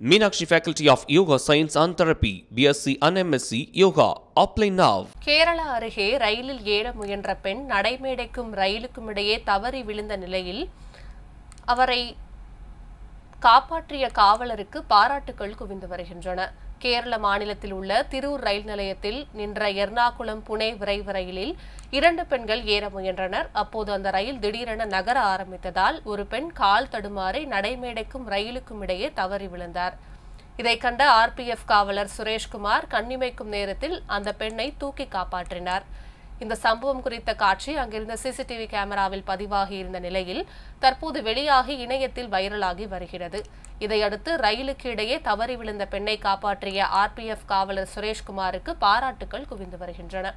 Meenakshi faculty of yoga science and therapy BSc அன்எம்எஸ்சி yoga apply now Kerala அருகே ரயிலில் ஏற முயன்ற பெண் நடைமேடைக்கும் ரயிலுக்கும் இடையே தவறி விழுந்த நிலையில் அவரை காப்பாற்றிய காவலருக்கு பாராட்டுகள் குவிந்து வருகின்றன. கேரள மாநிலத்தில் உள்ள திருவூர் ரயில் நிலையத்தில் நின்ற எர்ணாகுளம் புனே விரைவு ரயிலில் இரண்டு பெண்கள் ஏற முயன்றனர். அப்போது அந்த ரயில் திடீரென நகர ஆரம்பித்ததால் ஒரு பெண் கால் தடுமாறி நடைமேடைக்கும் ரயிலுக்கும் இடையே தவறி விழுந்தார். இதை கண்ட ஆர்பிஎஃப் காவலர் சுரேஷ்குமார் கண்ணிமைக்கும் நேரத்தில் அந்த பெண்ணை தூக்கி காப்பாற்றினார். இந்த சம்பவம் குறித்த காட்சி அங்கிருந்த சிசிடிவி கேமராவில் பதிவாகி இருந்த நிலையில் தற்போது வெளியாகி இணையத்தில் வைரலாகி வருகிறது. இதையடுத்து ரயிலுக்கு இடையே தவறி விழுந்த பெண்ணை காப்பாற்றிய ஆர்பிஎஃப் காவலர் சுரேஷ்குமாருக்கு பாராட்டுகள் குவிந்து வருகின்றன.